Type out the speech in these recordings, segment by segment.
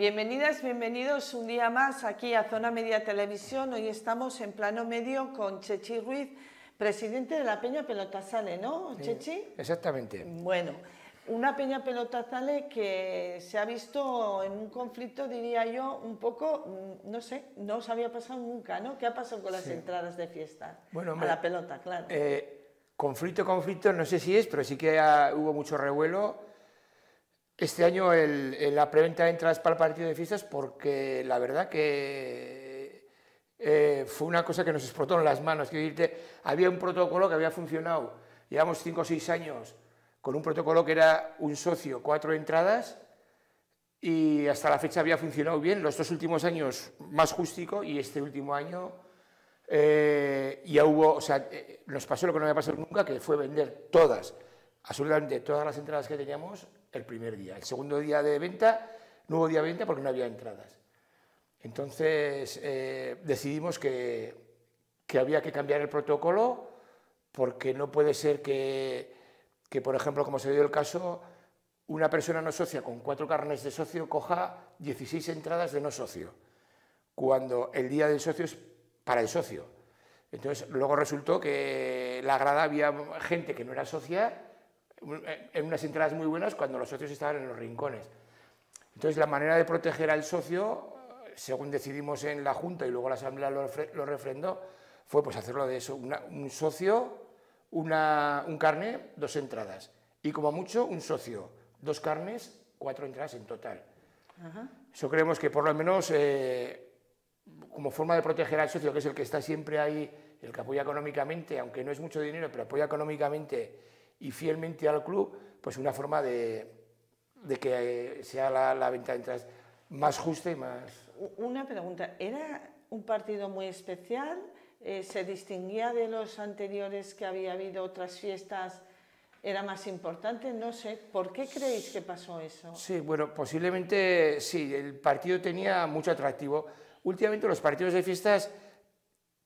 Bienvenidas, bienvenidos un día más aquí a Zona Media Televisión. Hoy estamos en plano medio con Chechi Ruiz, presidente de la Peña Pelotasale, ¿no, Chechi? Exactamente. Bueno, una Peña Pelotasale que se ha visto en un conflicto, diría yo, un poco, mm, no sé, no os había pasado nunca, ¿no? ¿Qué ha pasado con las entradas de fiesta? Bueno, a la pelota, claro. Eh, conflicto, conflicto, no sé si es, pero sí que hubo mucho revuelo este año la preventa de entradas para el partido de fiestas porque la verdad que eh, fue una cosa que nos explotó en las manos. había un protocolo que había funcionado, llevamos cinco o seis años con un protocolo que era un socio, cuatro entradas, y hasta la fecha había funcionado bien, los dos últimos años más justico y este último año eh, ya hubo, o sea, eh, nos pasó lo que no había pasado nunca, que fue vender todas, absolutamente todas las entradas que teníamos el primer día. El segundo día de venta, nuevo día de venta porque no había entradas. Entonces eh, decidimos que, que, había que cambiar el protocolo porque no puede ser que, que, por ejemplo, como se dio el caso, una persona no socia con cuatro carnes de socio coja 16 entradas de no socio, cuando el día del socio es para el socio. Entonces, luego resultó que la grada había gente que no era socia en unas entradas muy buenas cuando los socios estaban en los rincones. Entonces, la manera de proteger al socio, según decidimos en la Junta y luego la Asamblea lo, refrendó, fue pues hacerlo de eso, un socio, una, un carne, dos entradas. Y como mucho, un socio, dos carnes, cuatro entradas en total. Eso creemos que por lo menos, eh, como forma de proteger al socio, que es el que está siempre ahí, el que apoya económicamente, aunque no es mucho dinero, pero apoya económicamente y fielmente al club, pues una forma de, de que sea la, venta de entradas más justa y más... Una pregunta, ¿era un partido muy especial? Eh, ¿Se distinguía de los anteriores que había habido otras fiestas? ¿Era más importante? No sé. ¿Por qué creéis que pasó eso? Sí, bueno, posiblemente sí, el partido tenía mucho atractivo. Últimamente los partidos de fiestas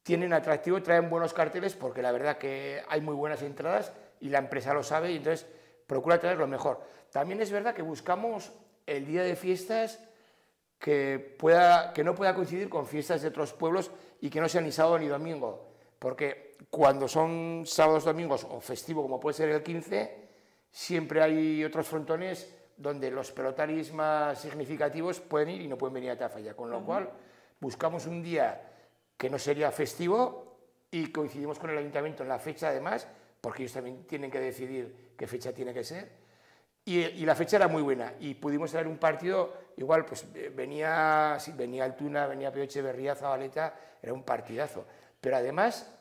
tienen atractivo, traen buenos carteles porque la verdad que hay muy buenas entradas y la empresa lo sabe y entonces procura traer lo mejor. También es verdad que buscamos el día de fiestas que, pueda, que no pueda coincidir con fiestas de otros pueblos y que no sea ni sábado ni domingo, porque cuando son sábados, domingos o festivo, como puede ser el 15, siempre hay otros frontones donde los pelotaris más significativos pueden ir y no pueden venir a Tafalla, con lo cual buscamos un día que no sería festivo y coincidimos con el ayuntamiento en la fecha además porque ellos también tienen que decidir qué fecha tiene que ser. Y, la fecha era muy buena y pudimos traer un partido, igual, pues venía, sí, venía Altuna, venía Pio Echeverría, Zabaleta, era un partidazo. Pero además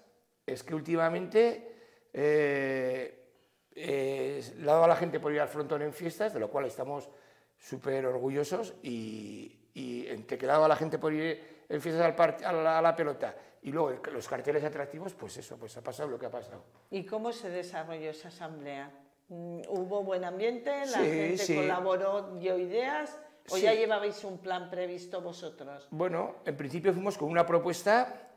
es que últimamente eh, eh, le ha dado a la gente por ir al frontón en fiestas, de lo cual estamos súper orgullosos y, y que le ha dado a la gente por ir en fiestas al a la pelota y luego los carteles atractivos, pues eso, pues ha pasado lo que ha pasado. ¿Y cómo se desarrolló esa asamblea? Mm, ¿Hubo buen ambiente? ¿La gente colaboró, dio ideas? ¿O ya llevabais un plan previsto vosotros? Bueno, en principio fuimos con una propuesta.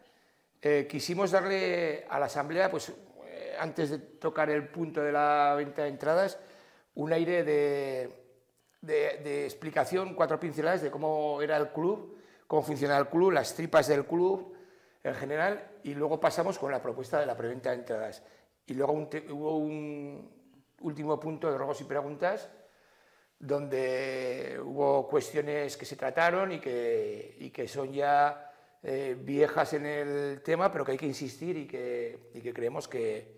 Eh, quisimos darle a la asamblea, pues eh, antes de tocar el punto de la venta de entradas, un aire de, de explicación, cuatro pinceladas de cómo era el club, cómo funcionaba el club, las tripas del club, en general y luego pasamos con la propuesta de la preventa de entradas. Y luego hubo un último punto de ruegos y preguntas donde hubo cuestiones que se trataron y que, son ya eh, viejas en el tema, pero que hay que insistir y que, creemos que,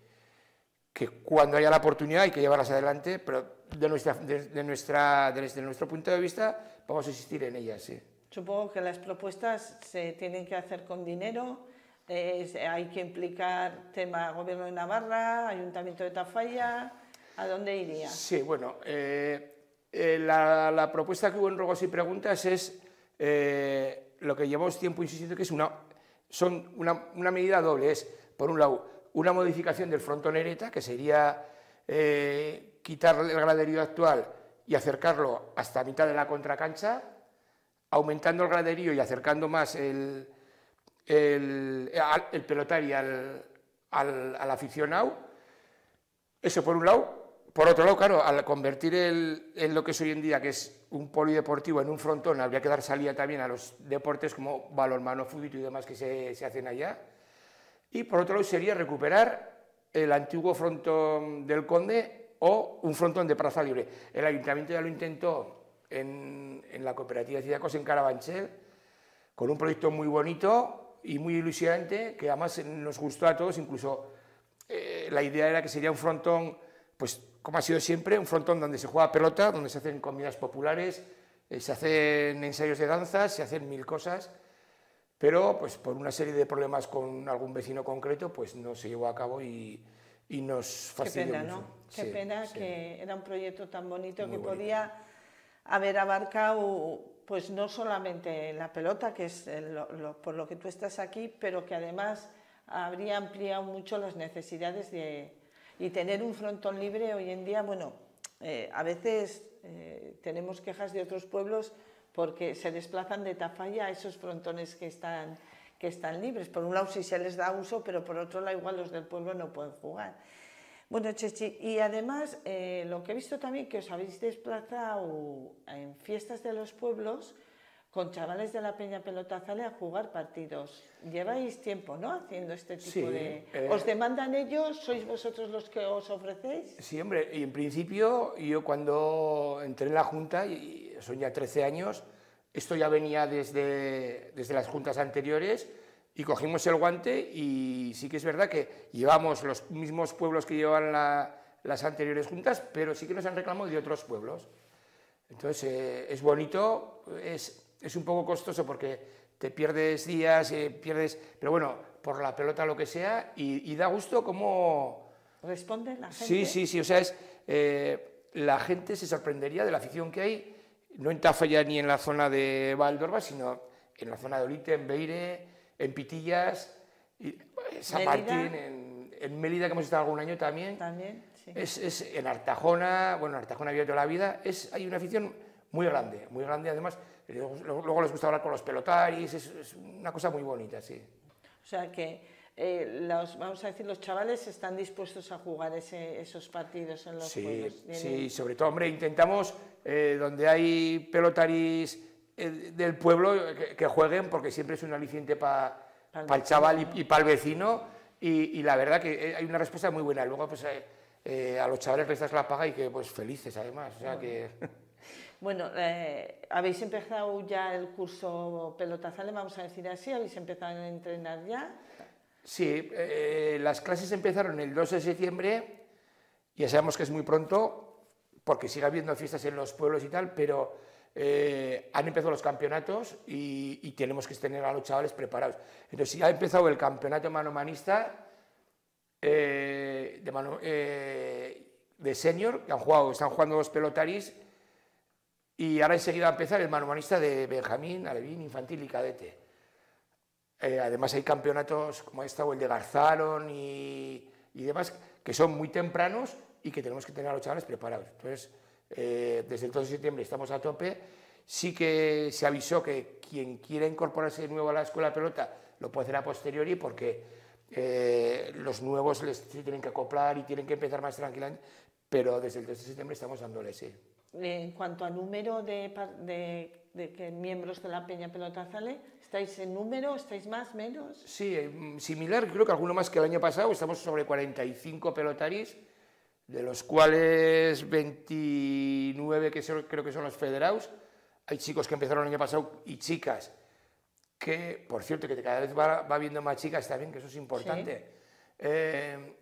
cuando haya la oportunidad hay que llevarlas adelante, pero de, desde nuestro punto de vista vamos a insistir en ellas. Supongo que las propuestas se tienen que hacer con dinero, hay que implicar tema Gobierno de Navarra, Ayuntamiento de Tafalla, ¿a dónde iría? Sí, bueno, eh, eh, la, propuesta que hubo en Ruegos y Preguntas es eh, lo que llevamos tiempo insistiendo que es una, son una, una, medida doble, es por un lado una modificación del frontón Ereta, que sería quitar el graderío actual y acercarlo hasta mitad de la contracancha, aumentando el graderío y acercando más el, el, el pelotari al, al, aficionado. Eso por un lado. Por otro lado, claro, al convertir el, en lo que es hoy en día, que es un polideportivo en un frontón, habría que dar salida también a los deportes como balonmano, fútbol y demás que se, se hacen allá. Y por otro lado sería recuperar el antiguo frontón del Conde o un frontón de Plaza Libre. El ayuntamiento ya lo intentó en, en la cooperativa Cidacos en Carabanchel, con un proyecto muy bonito y muy ilusionante, que además nos gustó a todos, incluso eh, la idea era que sería un frontón, pues como ha sido siempre, un frontón donde se juega pelota, donde se hacen comidas populares, eh, se hacen ensayos de danzas, se hacen mil cosas, pero pues por una serie de problemas con algún vecino concreto, pues no se llevó a cabo y, y nos fastidió Qué pena, mucho. ¿no? Qué Sí, pena sí. que era un proyecto tan bonito Muy que bonito. podía haber abarcado, pues no solamente la pelota, que es lo- lo- por lo que tú estás aquí, pero que además habría ampliado mucho las necesidades de y tener un frontón libre hoy en día, bueno, eh, a veces eh, tenemos quejas de otros pueblos porque se desplazan de Tafalla a esos frontones que están, que están libres. Por un lado sí se les da uso, pero por otro lado igual los del pueblo no pueden jugar. Bueno, Chechi, y además eh, lo que he visto también que os habéis desplazado en fiestas de los pueblos con chavales de la Peña Pelotazale a jugar partidos. Lleváis tiempo, ¿no? Haciendo este tipo Sí, de... eh, ¿Os demandan ellos? ¿Sois vosotros los que os ofrecéis? Sí, hombre, y en principio yo cuando entré en la Junta, y son ya 13 años, esto ya venía desde, desde las juntas anteriores y cogimos el guante y sí que es verdad que llevamos los mismos pueblos que llevan la- las anteriores juntas, pero sí que nos han reclamado de otros pueblos. Entonces eh, es bonito, es, es un poco costoso porque te pierdes días, eh, pierdes, pero bueno, por la pelota lo que sea, y, y da gusto como... ¿Responde la gente? Sí, sí, sí, o sea, es, eh, la gente se sorprendería de la afición que hay, no en Tafalla ni en la zona de Valdorba, sino en la zona de Olite, en Beire, en Pitillas, y, eh, San Mérida. Martín, en, en Mélida, que hemos estado algún año también. También, sí. Es, es en Artajona, bueno, en Artajona había toda la vida, es, hay una afición muy grande, muy grande, además, eh, luego, luego les gusta hablar con los pelotaris, es, es una cosa muy bonita, sí. O sea que, eh, los, vamos a decir, los chavales están dispuestos a jugar ese- esos partidos en los Sí. Tienen- sí, sobre todo, hombre, intentamos eh, donde hay pelotaris del pueblo eh, que, que jueguen, porque siempre es un aliciente para el chaval y, para el vecino, y, y la verdad que eh, hay una respuesta muy buena. Luego, pues eh, eh, a los chavales les das la paga y que, pues, felices además, o sea que... Bueno, eh, habéis empezado ya el curso pelotazale, vamos a decir así, habéis empezado a entrenar ya. Sí, eh, las clases empezaron el 2 de septiembre, ya sabemos que es muy pronto, porque sigue habiendo fiestas en los pueblos y tal, pero eh, han empezado los campeonatos y, y tenemos que tener a los chavales preparados. Entonces, ya ha empezado el campeonato manomanista eh, de, mano- eh, de senior, que han jugado, están jugando los pelotaris, y ahora enseguida va a empezar el manomanista de Benjamín, Alevín, infantil y cadete. Eh, además hay campeonatos como esta o el de Garzaron y, y demás que son muy tempranos y que tenemos que tener a los chavales preparados. Entonces, eh, desde el 2 de septiembre estamos a tope. Sí que se avisó que quien quiera incorporarse de nuevo a la escuela de pelota lo puede hacer a posteriori porque eh, los nuevos les se tienen que acoplar y tienen que empezar más tranquilamente, pero desde el 2 de septiembre estamos dándole sí. En cuanto a número de, de- de que miembros de la Peña Pelotazale, ¿estáis en número? ¿Estáis más, menos? Sí, eh, similar, creo que alguno más que el año pasado, estamos sobre 45 pelotaris, de los cuales 29 que son- creo que son los federados. Hay chicos que empezaron el año pasado y chicas que, por cierto, que cada vez va, va habiendo más chicas también, que eso es importante. Eh,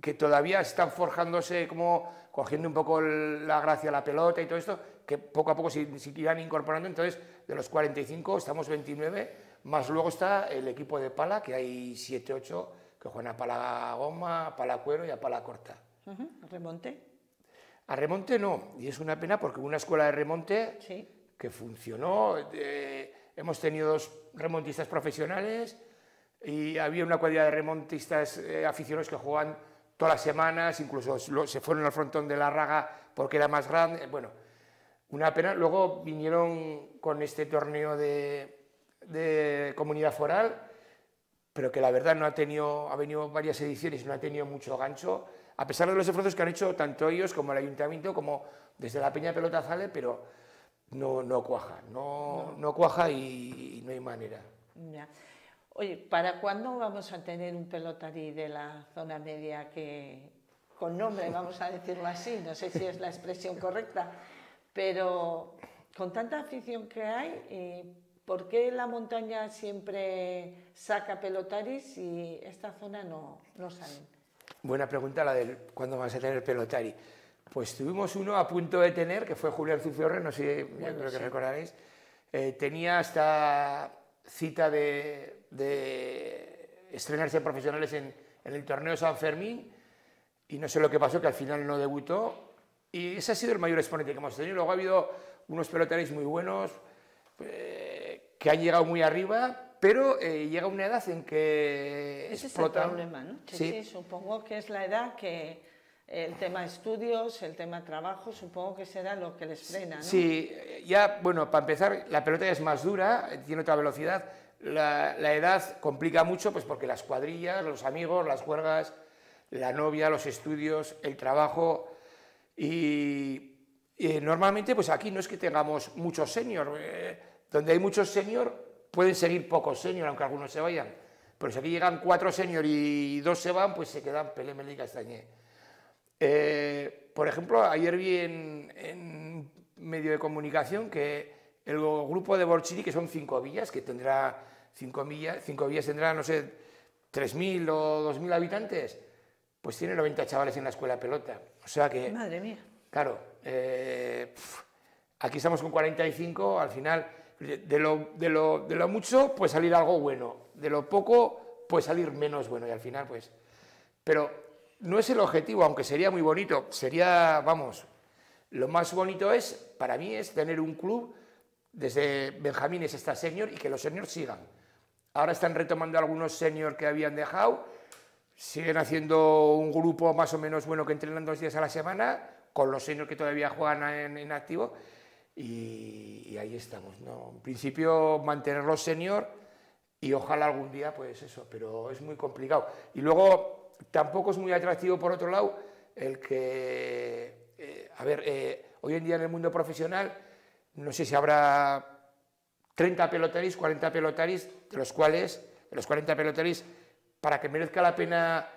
que todavía están forjándose, como cogiendo un poco el- la gracia a la pelota y todo esto, que poco a poco se, se irán incorporando. Entonces, de los 45 estamos 29, más luego está el equipo de pala, que hay 7, 8 que juegan a pala goma, a pala cuero y a pala corta. Ujú, Remonte. A remonte no, y es una pena porque una escuela de remonte Sí. que funcionó. eh, hemos tenido dos remontistas profesionales y había una cuadrilla de remontistas eh, aficionados que jugaban todas las semanas, incluso lo- se fueron al frontón de la raga porque era más grande. Bueno, una pena. Luego vinieron con este torneo de, de comunidad foral, pero que la verdad no ha tenido, ha venido varias ediciones no ha tenido mucho gancho, a pesar de los esfuerzos que han hecho tanto ellos como el ayuntamiento, como desde la Peña Pelotazale, pero no, no cuaja, no, no. cuaja y, no hay manera. Oye, ¿para cuándo vamos a tener un pelotarí de la zona media que, con nombre, vamos a decirlo así, no sé si es la expresión correcta, pero con tanta afición que hay, eh, ¿por qué la montaña siempre saca pelotaris y esta zona no, no salen? Buena pregunta la de cuándo vamos a tener pelotari. Pues tuvimos uno a punto de tener, que fue Julián Zufiorre, no sé, bueno, creo que recordaréis. Eh, tenía esta cita de, de estrenarse profesionales en, en, el torneo San Fermín y no sé lo que pasó, que al final no debutó. Y ese ha sido el mayor exponente que hemos tenido. Luego ha habido unos pelotaris muy buenos eh, que han llegado muy arriba, pero eh, llega una edad en que Ese es el problema, ¿no? sí, supongo que es la edad que el tema estudios, el tema trabajo, supongo que será lo que les frena, ¿no? Sí, ya, bueno, para empezar, la pelota es más dura, tiene otra velocidad, la, edad complica mucho, pues porque las cuadrillas, los amigos, las juergas, la novia, los estudios, el trabajo, y, normalmente, pues aquí no es que tengamos muchos senior, eh, donde hay muchos senior pueden seguir pocos senior, aunque algunos se vayan, pero si aquí llegan cuatro senior y dos se van, pues se quedan Pelé, y Castañé. Eh, por ejemplo, ayer vi en, medio de comunicación que el grupo de Borchini, que son cinco villas, que tendrá cinco villas, cinco villas tendrá, no sé, 3.000 o 2.000 habitantes, pues tiene 90 chavales en la escuela de pelota. O sea que... Madre mía. Claro, eh, aquí estamos con 45, al final, de lo, mucho puede salir algo bueno, de lo poco puede salir menos bueno y al final, pues... Pero no es el objetivo, aunque sería muy bonito, sería, vamos, lo más bonito es, para mí, es tener un club desde Benjamines hasta senior y que los seniors sigan. Ahora están retomando algunos seniors que habían dejado, siguen haciendo un grupo más o menos bueno que entrenan dos días a la semana, con los seniors que todavía juegan en, activo, y, ahí estamos. ¿no? En principio, mantener los seniors y ojalá algún día, pues eso, pero es muy complicado. Y luego tampoco es muy atractivo, por otro lado, el que, eh, a ver, eh, hoy en día en el mundo profesional, no sé si habrá 30 pelotaris, 40 pelotaris, de los cuales, de los 40 pelotaris, para que merezca la pena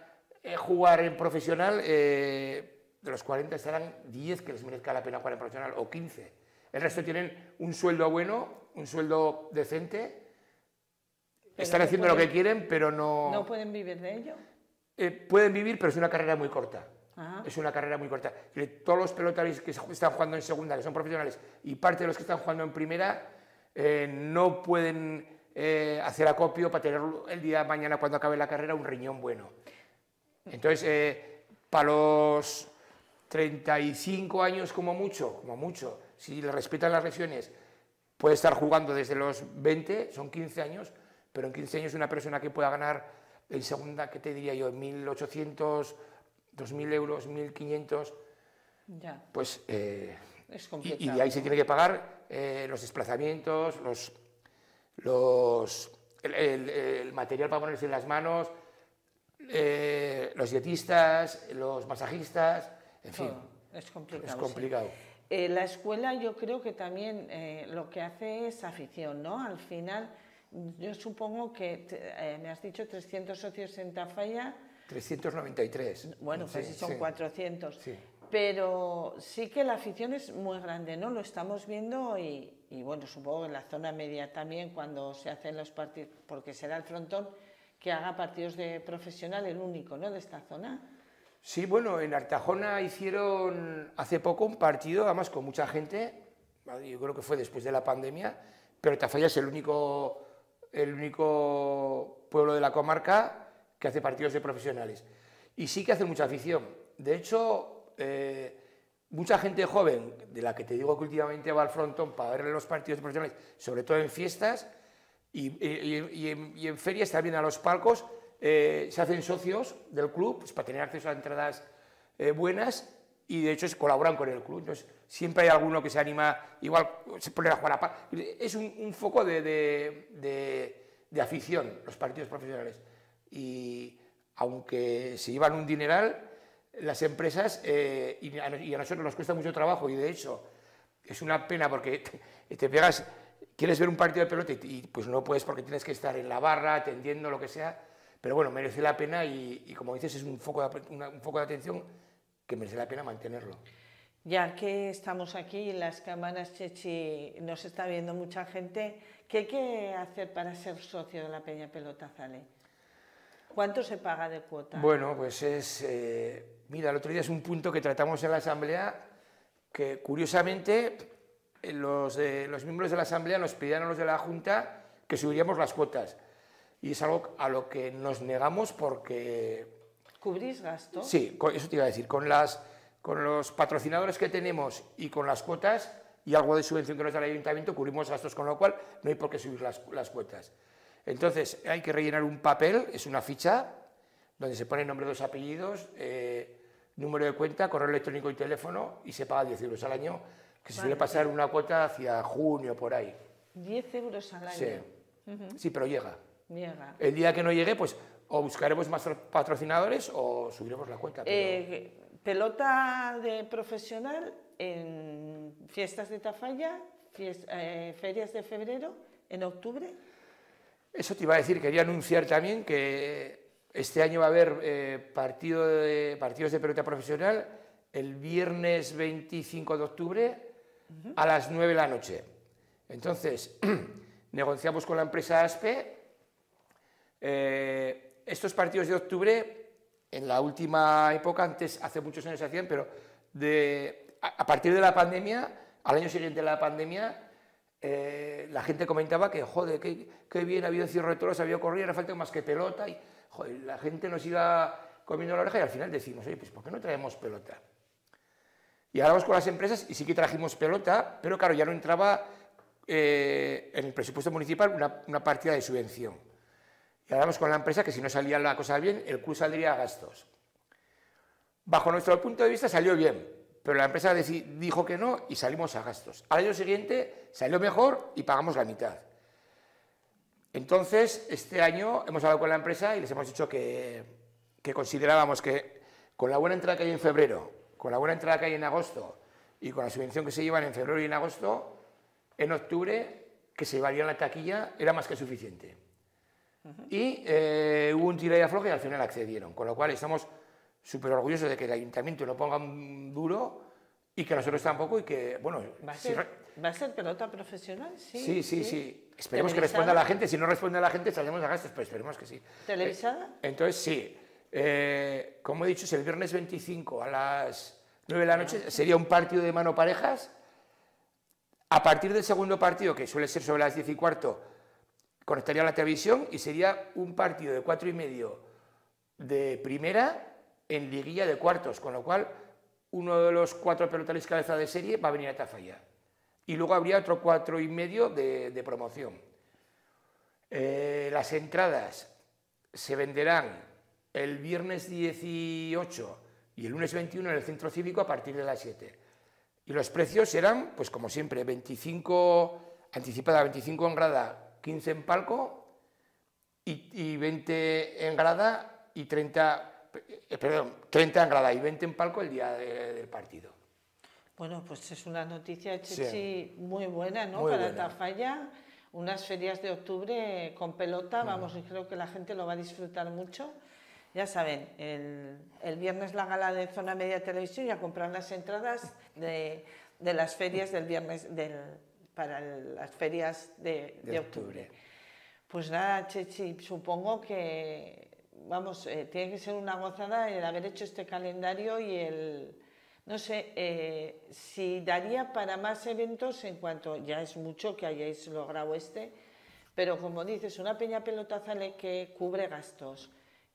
eh, jugar en profesional, de los 40 estarán 10 que les merezca la pena jugar en profesional, o 15. El resto tienen un sueldo bueno, un sueldo decente, están haciendo lo que quieren, pero no... ¿No pueden vivir de ello? Eh, pueden vivir, pero es una carrera muy corta. Es una carrera muy corta. Todos los pelotaris que están jugando en segunda, que son profesionales, y parte de los que están jugando en primera, eh, no pueden eh, hacer acopio para tener el día de mañana, cuando acabe la carrera, un riñón bueno. Entonces, para los 35 años como mucho, como mucho, si le respetan las lesiones, puede estar jugando desde los 20, son 15 años, pero en 15 años una persona que pueda ganar en segunda, ¿qué te diría yo? 1.800, 2.000 euros, 1.500. Ya. Pues. Eh, es y, y, ahí se tiene que pagar eh, los desplazamientos, los, los, el, material para ponerse en las manos, eh, los dietistas, los masajistas, en fin. Es complicado. Es complicado. La escuela yo creo que también lo que hace es afición, ¿no? Al final yo supongo que eh, me has dicho 300 socios en Tafalla. 393. Bueno, pues son 400. Pero sí que la afición es muy grande, ¿no? Lo estamos viendo y, bueno, supongo en la zona media también cuando se hacen los partidos, porque será el frontón que haga partidos de profesional, el único, ¿no? De esta zona. Sí, bueno, en Artajona hicieron hace poco un partido, además con mucha gente, yo creo que fue después de la pandemia, pero Tafalla es el único el único pueblo de la comarca que hace partidos de profesionales. Y sí que hace mucha afición. De hecho, eh, mucha gente joven, de la que te digo que últimamente va al frontón para ver los partidos de profesionales, sobre todo en fiestas y, en, ferias también a los palcos, eh, se hacen socios del club pues, para tener acceso a entradas eh, buenas y de hecho colaboran con el club. Entonces, siempre hay alguno que se anima, igual se pone a jugar a par. Es un, foco de, afición los partidos profesionales. Y aunque se llevan un dineral, las empresas, eh, y, a, nosotros nos cuesta mucho trabajo, y de hecho, es una pena porque te, pegas, quieres ver un partido de pelota y, pues no puedes porque tienes que estar en la barra, atendiendo lo que sea, pero bueno, merece la pena y, como dices, es un foco, de, un foco de atención que merece la pena mantenerlo. Ya que estamos aquí en las cámaras, Chechi, nos está viendo mucha gente, ¿qué hay que hacer para ser socio de la Peña Pelota Zale? ¿Cuánto se paga de cuota? Bueno, pues es, eh, mira, el otro día es un punto que tratamos en la Asamblea, que curiosamente eh, los, los miembros de la Asamblea nos pidieron a los de la Junta que subiríamos las cuotas. Y es algo a lo que nos negamos porque... ¿Cubrís gastos? Sí, eso te iba a decir, con las con los patrocinadores que tenemos y con las cuotas y algo de subvención que nos da el ayuntamiento, cubrimos gastos, con lo cual no hay por qué subir las, cuotas. Entonces, hay que rellenar un papel, es una ficha, donde se pone nombre de los apellidos, eh, número de cuenta, correo electrónico y teléfono, y se paga 10 euros al año, que se suele pasar una cuota hacia junio, por ahí. 10 euros al año. Sí, sí pero llega. Llega. El día que no llegue, pues o buscaremos más patrocinadores o subiremos la cuenta. Eh, pelota de profesional en fiestas de Tafalla, eh, ferias de febrero, en octubre. Eso te iba a decir, quería anunciar también que este año va a haber eh, partido de, partidos de pelota profesional el viernes 25 de octubre a las 9 de la noche. Entonces, negociamos con la empresa ASPE. Eh, estos partidos de octubre en la última época, antes, hace muchos años se hacían, pero a, partir de la pandemia, al año siguiente de la pandemia, eh, la gente comentaba que, joder, qué, bien, ha habido cierre de toros, había corrido, no falta más que pelota, y la gente nos iba comiendo la oreja y al final decimos, oye, pues ¿por qué no traemos pelota? Y hablamos con las empresas y sí que trajimos pelota, pero claro, ya no entraba eh, en el presupuesto municipal una partida de subvención. Y hablamos con la empresa que si no salía la cosa bien, el Q saldría a gastos. Bajo nuestro punto de vista salió bien, pero la empresa dijo que no y salimos a gastos. Al año siguiente salió mejor y pagamos la mitad. Entonces, este año hemos hablado con la empresa y les hemos dicho que, considerábamos que con la buena entrada que hay en febrero, con la buena entrada que hay en agosto y con la subvención que se llevan en febrero y en agosto, en octubre, que se llevaría la taquilla, era más que suficiente. Y eh, hubo un tira y afloje y al final accedieron, con lo cual estamos súper orgullosos de que el ayuntamiento no ponga un duro y que nosotros tampoco y que, bueno... ¿Va a, ser, pelota profesional? Sí, sí, sí. Esperemos que responda la gente. Si no responde la gente, saldremos a gastos, pero esperemos que sí. ¿Televisada? Eh, entonces, sí. Eh, como he dicho, es el viernes 25 a las 9 de la noche. Sería un partido de mano parejas. A partir del segundo partido, que suele ser sobre las 10 y cuarto, conectaría la televisión y sería un partido de cuatro y medio de primera en liguilla de cuartos, con lo cual uno de los cuatro pelotaris cabeza de serie va a venir a Tafalla. Y luego habría otro cuatro y medio de, promoción. Eh, las entradas se venderán el viernes 18 y el lunes 21 en el centro cívico a partir de las 7. Y los precios serán, pues como siempre, 25 anticipada, 25 en grada 15 en palco y, 20 en grada y 30, eh, perdón, 30 en grada y 20 en palco el día del partido. Bueno, pues es una noticia, muy buena, ¿no? Para Tafalla, unas ferias de octubre con pelota, vamos, y creo que la gente lo va a disfrutar mucho. Ya saben, el, viernes la gala de Zona Media Televisión y a comprar las entradas de, de las ferias del viernes, del, para las ferias de, octubre. Pues nada, Chechi, supongo que, vamos, eh, tiene que ser una gozada el haber hecho este calendario y el, no sé, eh, si daría para más eventos en cuanto, ya es mucho que hayáis logrado este, pero como dices, una peña pelotazale que cubre gastos,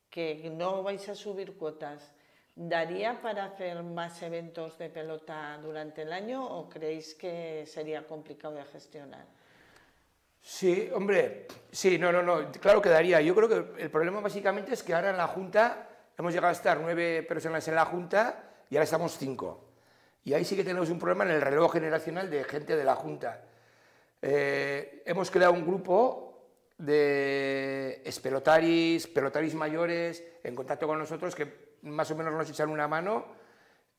que no vais a subir cuotas, ¿Daría para hacer más eventos de pelota durante el año o creéis que sería complicado de gestionar? Sí, hombre, sí, no, no, no, claro que daría. Yo creo que el problema básicamente es que ahora en la Junta hemos llegado a estar nueve personas en la Junta y ahora estamos cinco. Y ahí sí que tenemos un problema en el relevo generacional de gente de la Junta. Eh, hemos creado un grupo de espelotaris, pelotaris mayores, en contacto con nosotros, que más o menos nos echan una mano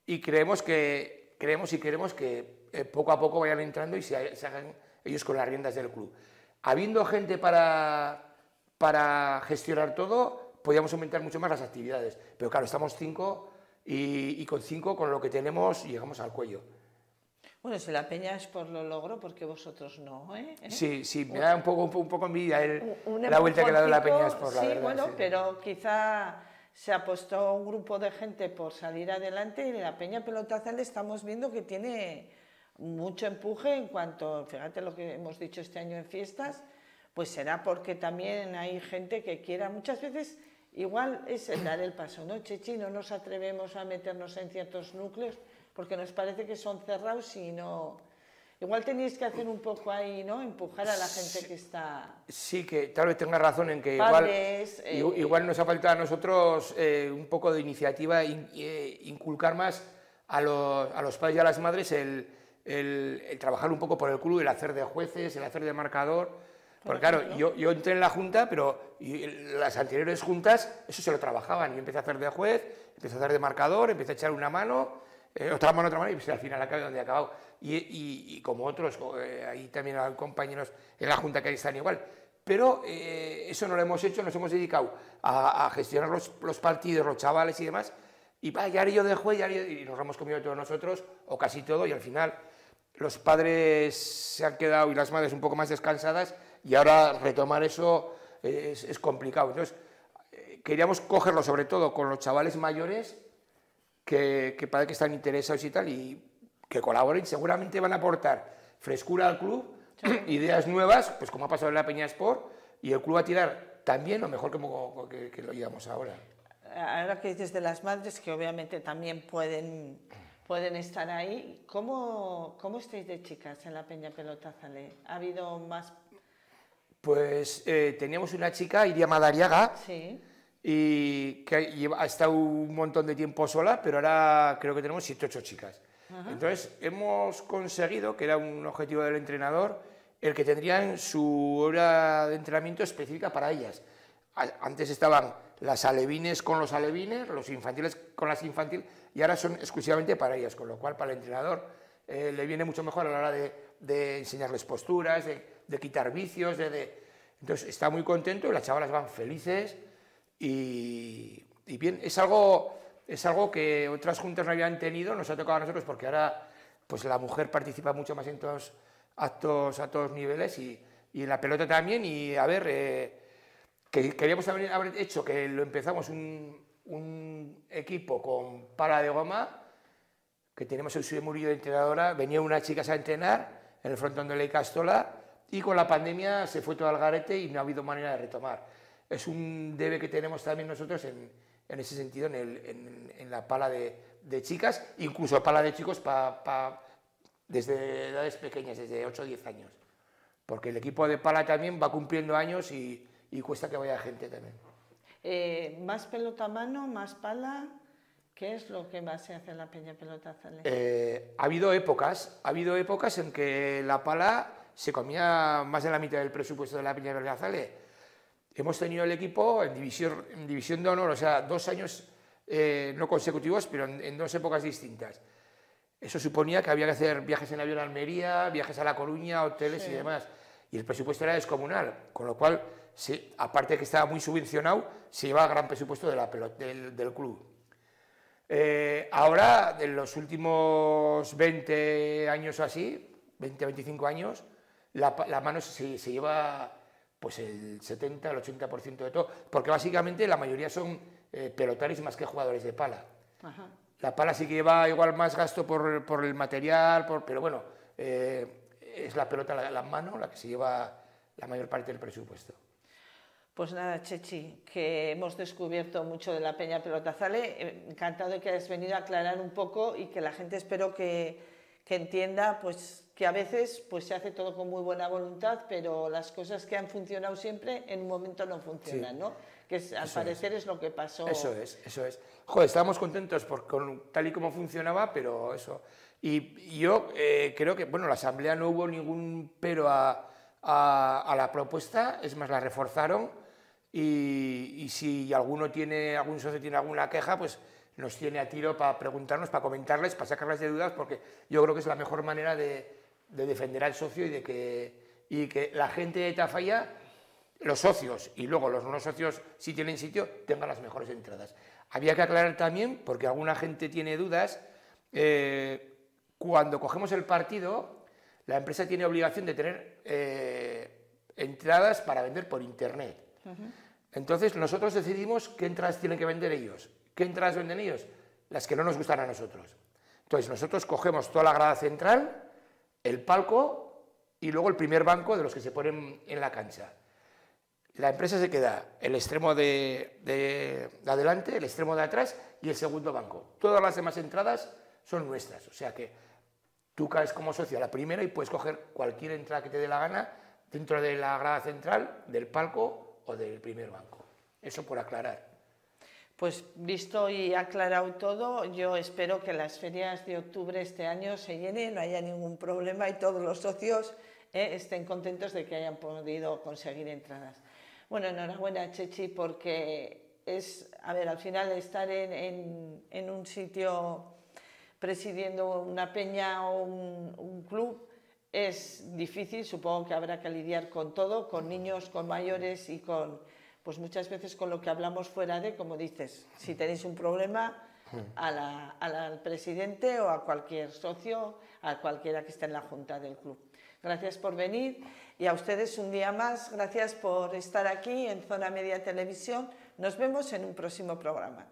y creemos que creemos y queremos que eh, poco a poco vayan entrando y se, se, hagan ellos con las riendas del club. Habiendo gente para, para gestionar todo, podríamos aumentar mucho más las actividades. Pero claro, estamos cinco y, y con cinco, con lo que tenemos, llegamos al cuello. Bueno, si la peña es por lo logro, porque vosotros no, ¿eh? Sí, sí, me da un poco, un poco envidia el, la vuelta que le ha dado la peña es por la sí, verdad. Bueno, sí. pero quizá se apostó un grupo de gente por salir adelante y la peña pelotazal estamos viendo que tiene mucho empuje en cuanto, fíjate lo que hemos dicho este año en fiestas, pues será porque también hay gente que quiera, muchas veces igual es el dar el paso, ¿no? Chechi, no nos atrevemos a meternos en ciertos núcleos porque nos parece que son cerrados y no... Igual tenéis que hacer un poco ahí, ¿no? Empujar a la gente que está... Sí, que tal vez tenga razón en que Padres, igual, eh, igual nos ha faltado a nosotros eh, un poco de iniciativa, in, eh, inculcar más a los, a los, padres y a las madres el, el, el, trabajar un poco por el club, el hacer de jueces, el hacer de marcador. Porque claro, yo, yo entré en la junta, pero las anteriores juntas eso se lo trabajaban. Yo empecé a hacer de juez, empecé a hacer de marcador, empecé a echar una mano eh, otra mano, otra mano, y pues, al final acabé donde he acabado. Y, y, y como otros, eh, ahí también hay compañeros en la Junta que están igual. Pero eh, eso no lo hemos hecho, nos hemos dedicado a, a gestionar los, los, partidos, los chavales y demás. Y va, ya yo de juez, y nos hemos comido todos nosotros, o casi todo, y al final los padres se han quedado y las madres un poco más descansadas, y ahora retomar eso es, es complicado. Entonces, queríamos cogerlo sobre todo con los chavales mayores que, que parece que están interesados y tal, y que colaboren, seguramente van a aportar frescura al club, sí. ideas nuevas, pues como ha pasado en la Peña Sport, y el club va a tirar también lo mejor como, que, que lo llevamos ahora. Ahora que dices de las madres, que obviamente también pueden, pueden estar ahí, ¿cómo, ¿cómo estáis de chicas en la Peña Pelota Zale? ¿Ha habido más...? Pues eh, teníamos una chica, Iria Madariaga, sí y que lleva, ha estado un montón de tiempo sola, pero ahora creo que tenemos 7 8 chicas. Entonces, hemos conseguido, que era un objetivo del entrenador, el que tendrían su hora de entrenamiento específica para ellas. Antes estaban las alevines con los alevines, los infantiles con las infantiles, y ahora son exclusivamente para ellas, con lo cual para el entrenador eh, le viene mucho mejor a la hora de, enseñarles posturas, de, quitar vicios, de, entonces está muy contento, las chavalas van felices, y, bien, es algo, es algo que otras juntas no habían tenido, nos ha tocado a nosotros porque ahora pues la mujer participa mucho más en todos actos a todos niveles y, y en la pelota también. Y a ver, eh, que queríamos haber, hecho que lo empezamos un, un, equipo con pala de goma, que tenemos el suyo Murillo de entrenadora, venía una chica a entrenar en el frontón de Ley Castola y con la pandemia se fue todo al garete y no ha habido manera de retomar. Es un debe que tenemos también nosotros en, en ese sentido, en, el, en, en la pala de, de, chicas, incluso pala de chicos pa, pa, desde edades pequeñas, desde 8 o 10 años. Porque el equipo de pala también va cumpliendo años y, y cuesta que vaya gente también. Eh, ¿Más pelota a mano, más pala? ¿Qué es lo que más se hace en la Peña Pelota? Eh, ha habido épocas, ha habido épocas en que la pala se comía más de la mitad del presupuesto de la Peña Pelota hemos tenido el equipo en división, en división de honor, o sea, dos años eh, no consecutivos, pero en, en, dos épocas distintas. Eso suponía que había que hacer viajes en avión a Almería, viajes a La Coruña, hoteles sí. y demás. Y el presupuesto era descomunal, con lo cual, sí, aparte de que estaba muy subvencionado, se llevaba gran presupuesto de la del, del, club. Eh, ahora, en los últimos 20 años o así, 20, 25 años, la, la mano se, se lleva pues el 70, el 80% de todo, porque básicamente la mayoría son eh, pelotaris más que jugadores de pala. Ajá. La pala sí que lleva igual más gasto por, por el material, por, pero bueno, eh, es la pelota, la, la, mano, la que se lleva la mayor parte del presupuesto. Pues nada, Chechi, que hemos descubierto mucho de la Peña Pelotazale. Encantado de que hayas venido a aclarar un poco y que la gente espero que, que entienda pues que a veces pues se hace todo con muy buena voluntad, pero las cosas que han funcionado siempre en un momento no funcionan, sí. ¿no? Que es, al eso parecer es. es. lo que pasó. Eso es, eso es. Joder, estábamos contentos por con, tal y como funcionaba, pero eso. Y, y yo eh, creo que, bueno, la asamblea no hubo ningún pero a, a, a la propuesta, es más, la reforzaron y, y, si alguno tiene, algún socio tiene alguna queja, pues nos tiene a tiro para preguntarnos, para comentarles, para sacarles de dudas, porque yo creo que es la mejor manera de, defender al socio y de que, y que la gente de Tafalla, los socios y luego los no socios, si tienen sitio, tengan las mejores entradas. Había que aclarar también, porque alguna gente tiene dudas, eh, cuando cogemos el partido, la empresa tiene obligación de tener eh, entradas para vender por Internet. Entonces nosotros decidimos qué entradas tienen que vender ellos. ¿Qué entradas venden ellos? Las que no nos gustan a nosotros. Entonces nosotros cogemos toda la grada central, el palco y luego el primer banco de los que se ponen en la cancha. La empresa se queda el extremo de, de, adelante, el extremo de atrás y el segundo banco. Todas las demás entradas son nuestras. O sea que tú caes como socio a la primera y puedes coger cualquier entrada que te dé la gana dentro de la grada central, del palco o del primer banco. Eso por aclarar. Pues visto y aclarado todo, yo espero que las ferias de octubre este año se llenen, no haya ningún problema y todos los socios eh, estén contentos de que hayan podido conseguir entradas. Bueno, enhorabuena, Chechi, porque es, a ver, al final estar en, un sitio presidiendo una peña o un club es difícil, supongo que habrá que lidiar con todo, con niños, con mayores y con pues muchas veces con lo que hablamos fuera de, como dices, si tenéis un problema, al presidente o a cualquier socio, a cualquiera que esté en la junta del club. Gracias por venir y a ustedes un día más, gracias por estar aquí en Zona Media Televisión. Nos vemos en un próximo programa.